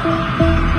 Thank you.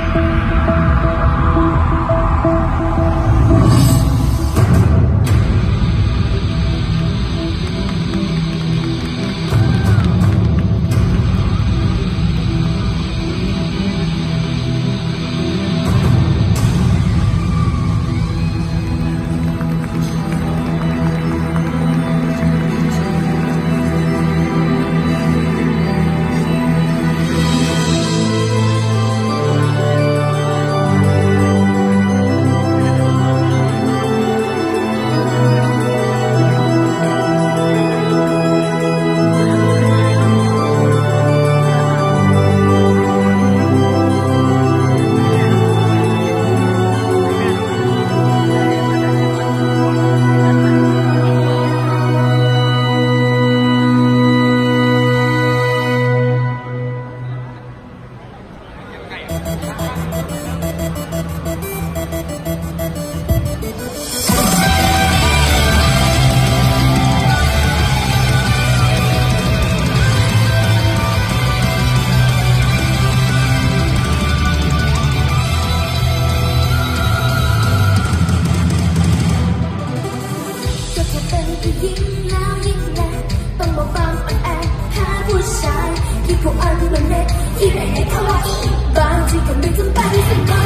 Listen